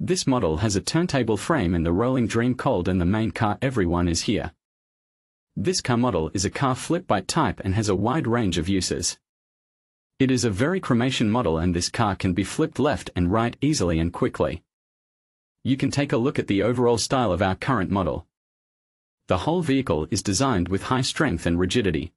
This model has a turntable frame and the rolling dream cold and the main car everyone is here. This car model is a car flip by type and has a wide range of uses. It is a very cremation model and this car can be flipped left and right easily and quickly. You can take a look at the overall style of our current model. The whole vehicle is designed with high strength and rigidity.